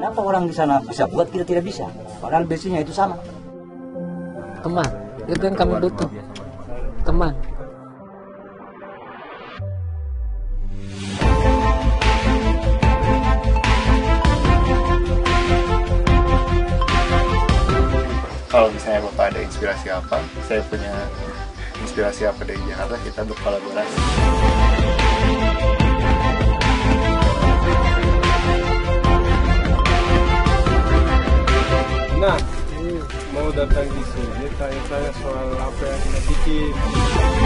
Kenapa orang di sana bisa buat kita tidak bisa? Padahal basicnya itu sama. Teman, itu yang kami butuh. Teman. kalau misalnya Bapak ada inspirasi apa, saya punya inspirasi apa dari Jakarta, kita berkolaborasi. Datang di sini tanya-tanya soal apa yang kita bikin.